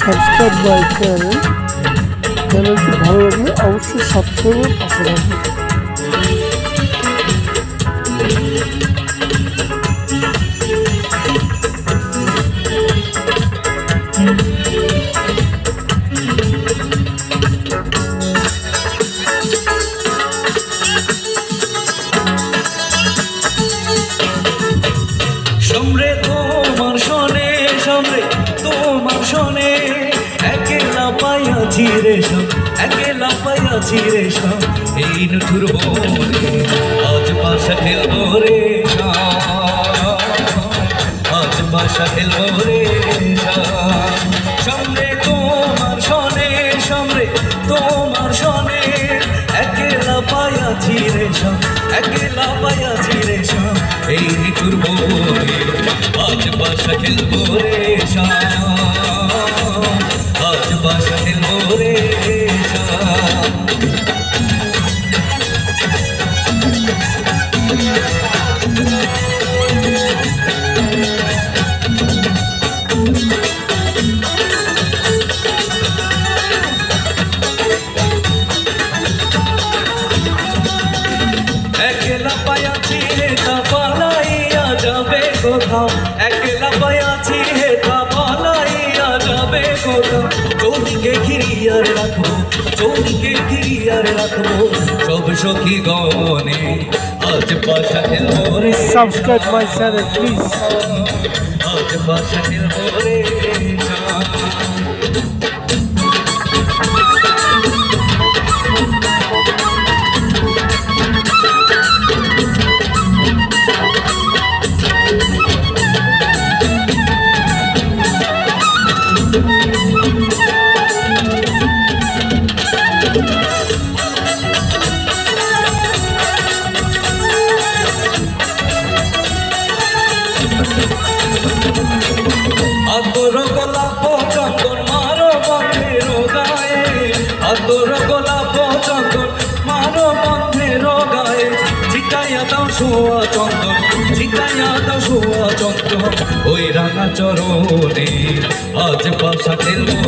Subscribe my channel চ্যানেলটি ভালো লাগলে অবশ্যই সাবস্ক্রাইবের পাশে রাখবেন সমরে তোমার শোনে, সমরে তোমার শোনে একেলা পাইয়াছি রে সব এই নুঠুর বনে, আজ বাসা খেলব রে। আজ বাসা খেলব রে। সমরে তোমার শোনে সমরে তোমার শোনে একেলা পাইয়াছি রে সব, একেলা পাইয়াছি রে সব এই নিঠুর বনে, আজ বাসা খেলব একলা পায়াছি হেতা পালাইয়া যাবে কোথাও? একলা পায়াছি হেতা পালাইয়া যাবে কোথাও? চৌদিকে ঘিরিয়ার রাখব চৌদিকে ঘিরিয়ার রাখব সব সখী গনে আজ পাশা খেলব রে সাবস্ক্রাইব মাই চ্যানেল প্লিজ আজ পাশা খেলব রে Thank you. ছিটাইয়া দাও শোয়া চন্দন ছিটাইয়া দাও শোয়া চন্দন ওই রাঙা চরণে আজ বাসা খেলব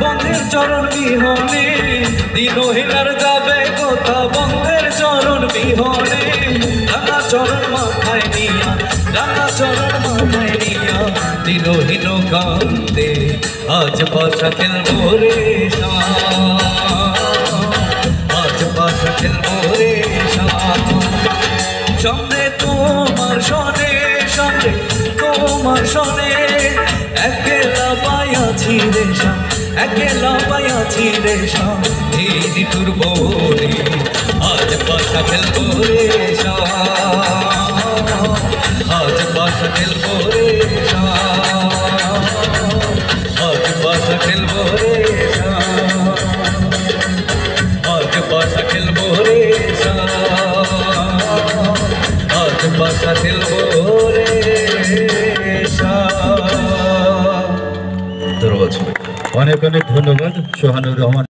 বন্ধের চরণ বিহনে দিনহীনার যাবে কোথা বন্ধের চরণ বিহনে রাঙা চরণ মাথায় নিয়া, রাঙা চরণ মাথায় নিয়া দিনহীন কান্দে, আজ বাসা খেলব রে। আজ বাসা খেলব রে। সঙ্গে তোমার শোনে সঙ্গে তোমার শোনে একেলা পাইয়াছি রেশা একেলা পাইয়াছি রেশা এই নিঠুর বনে আজ পাশা খেলব রেশা অনেক অনেক ধন্যবাদ সোহানুর রহমান।